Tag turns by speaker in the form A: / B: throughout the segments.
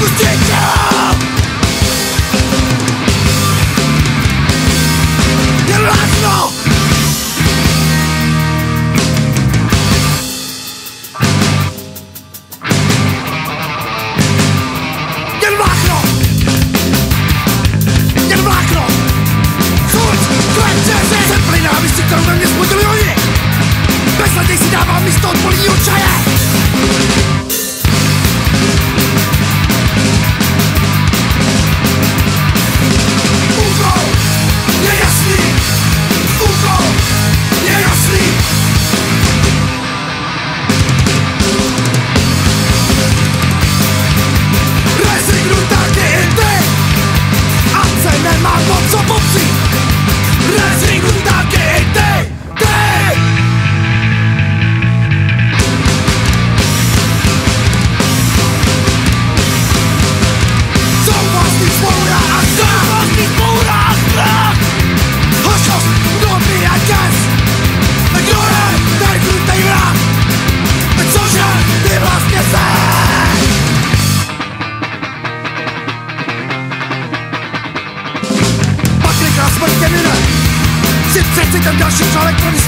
A: Отпусти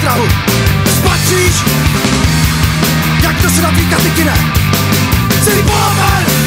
A: strahu Spatříš, jak to se na ty kine Celý polomen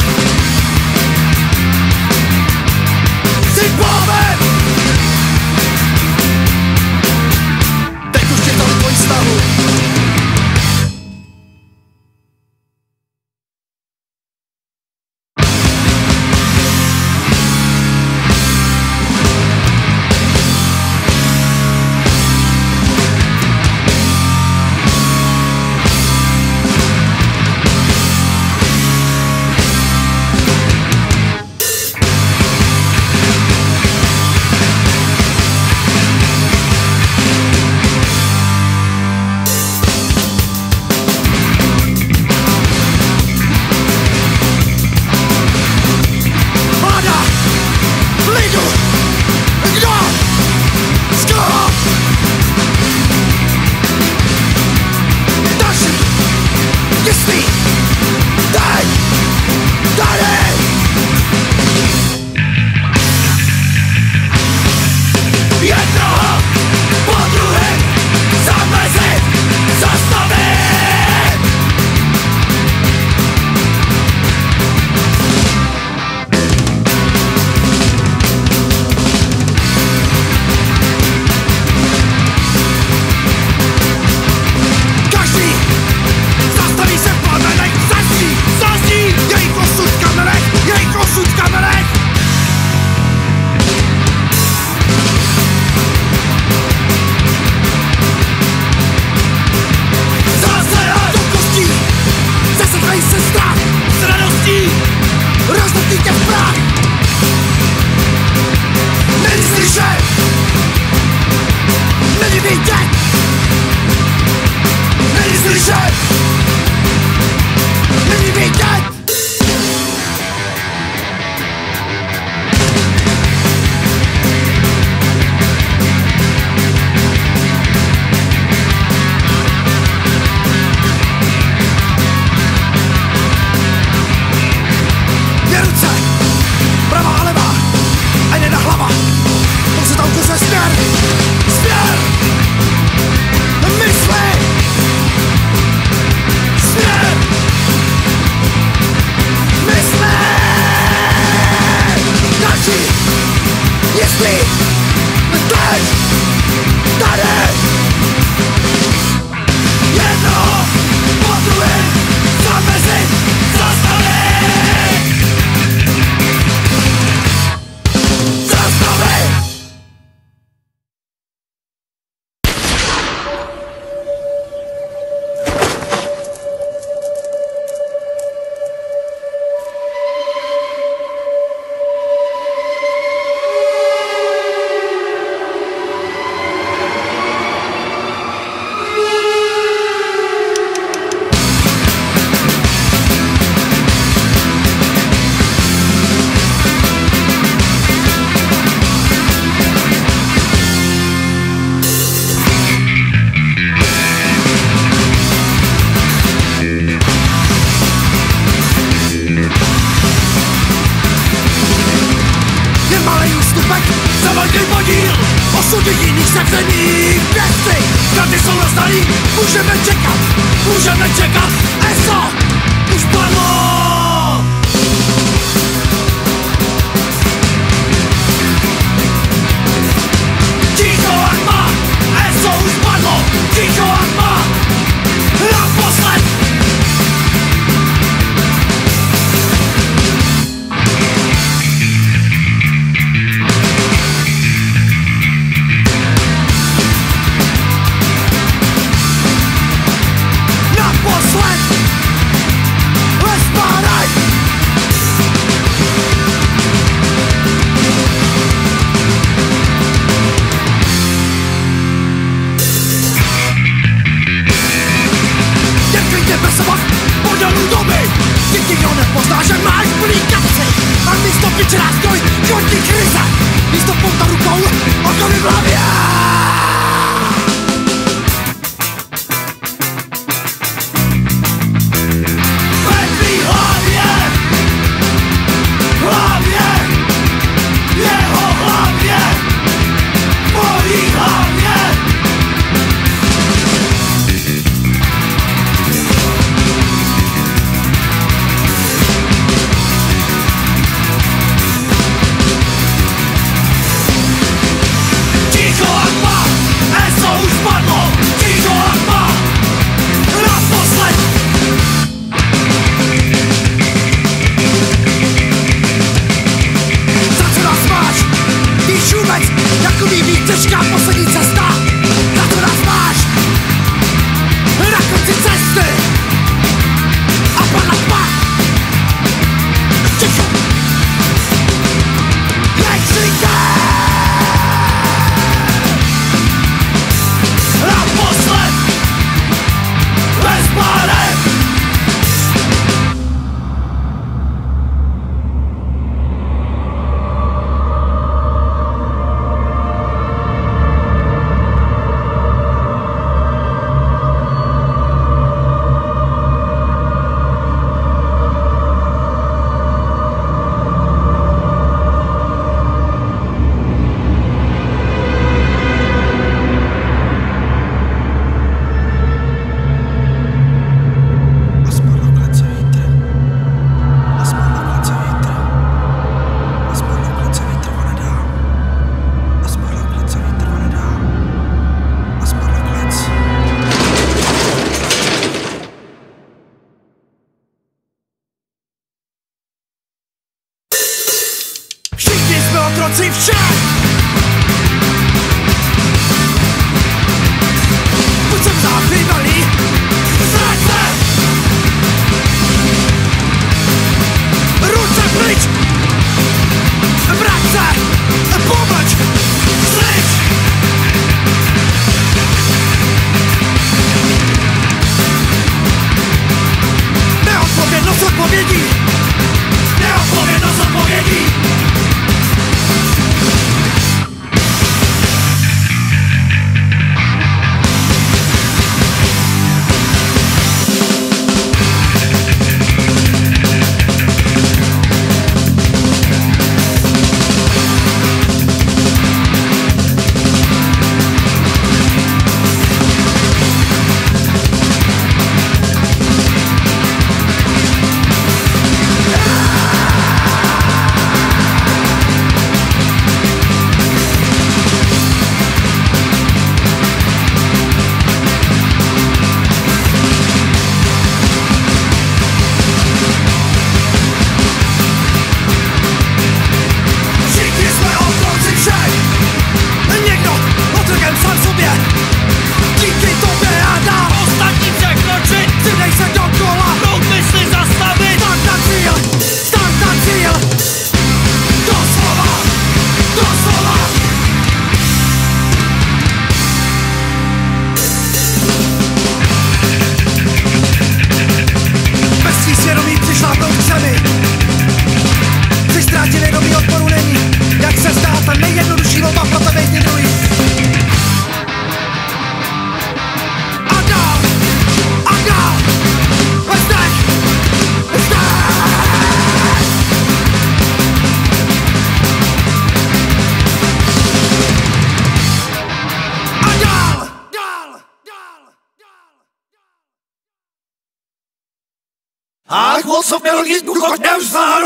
A: już Nikdo neposlouchá,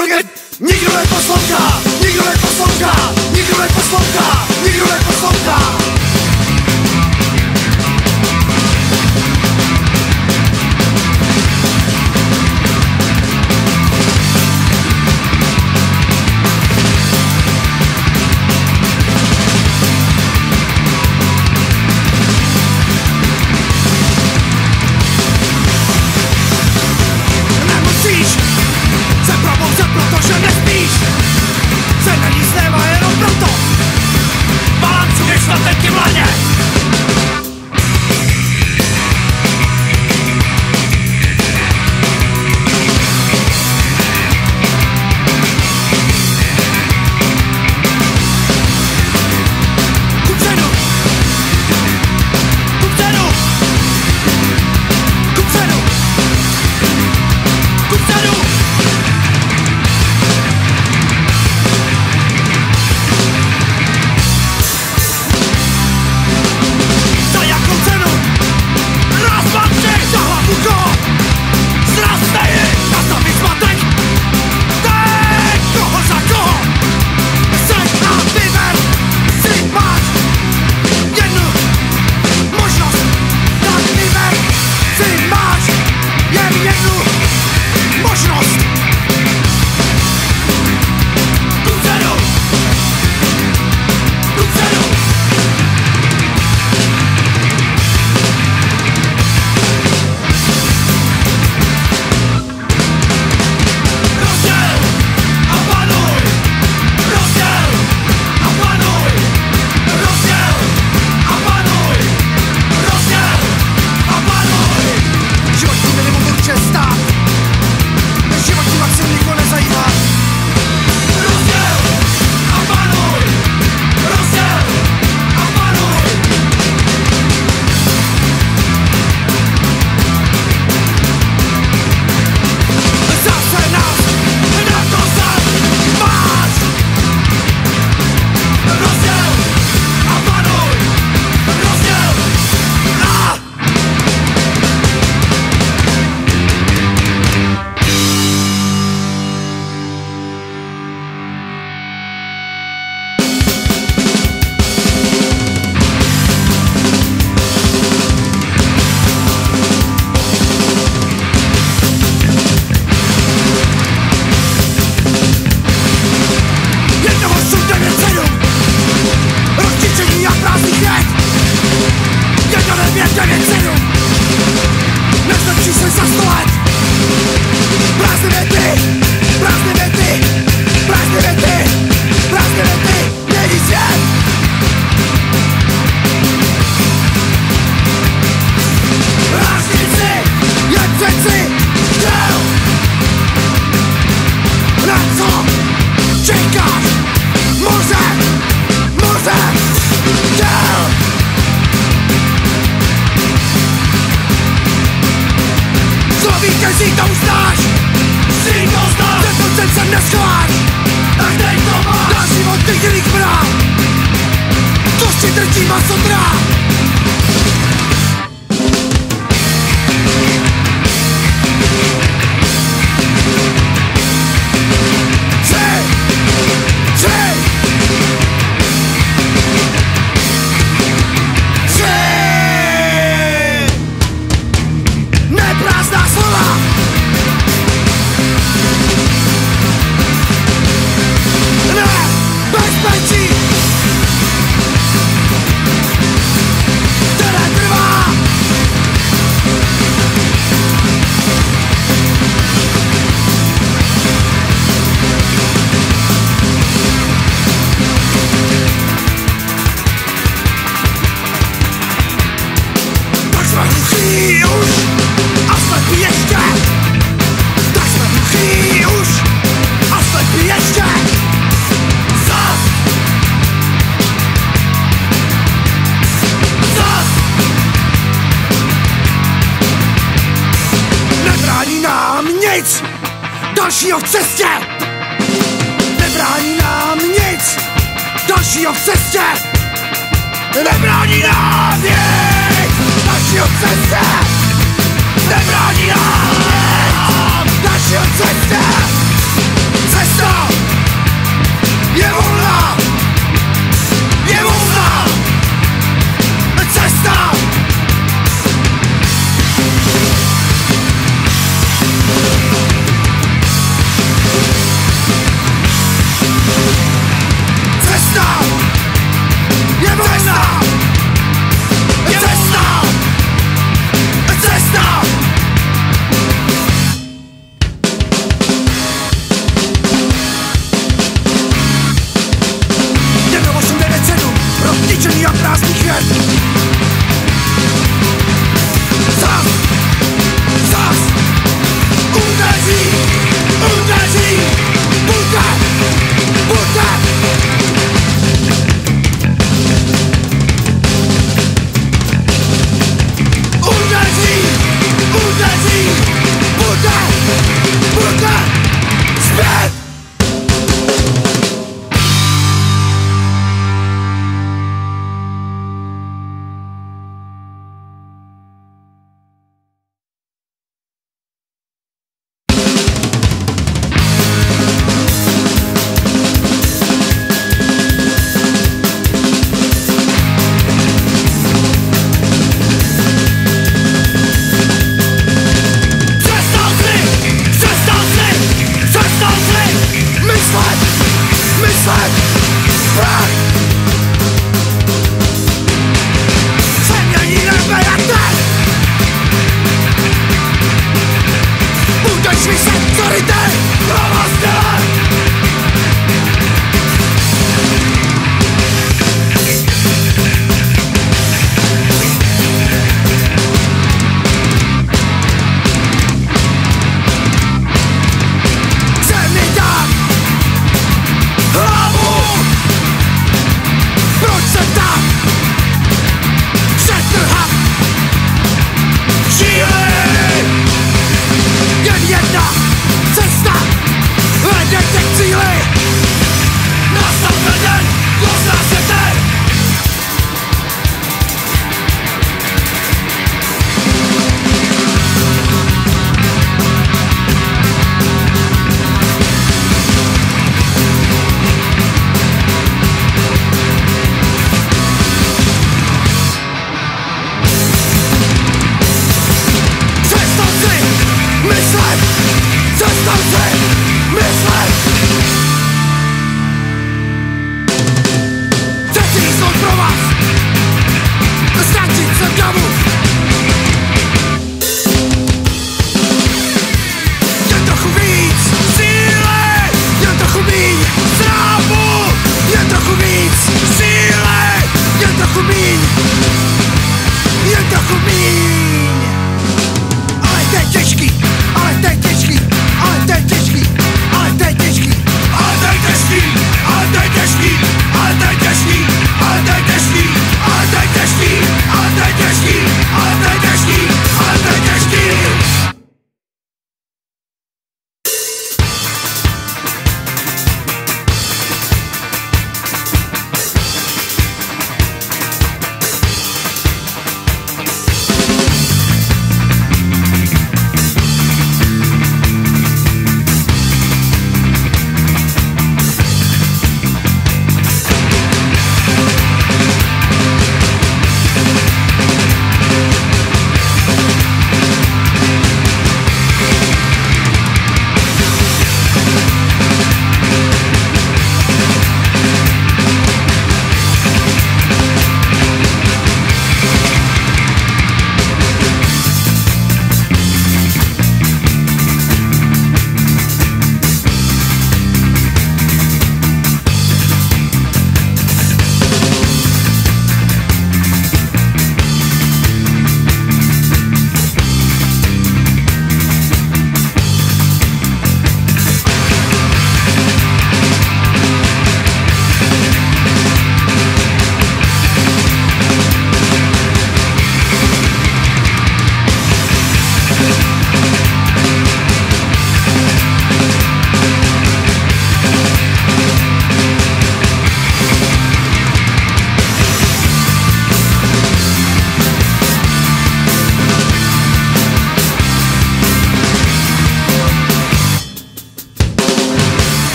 A: nikdo neposlouchá, nikdo neposlouchá, nikdo neposlouchá.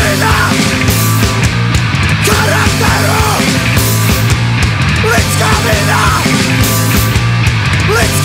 A: rena Karastaroo Let's come now Let's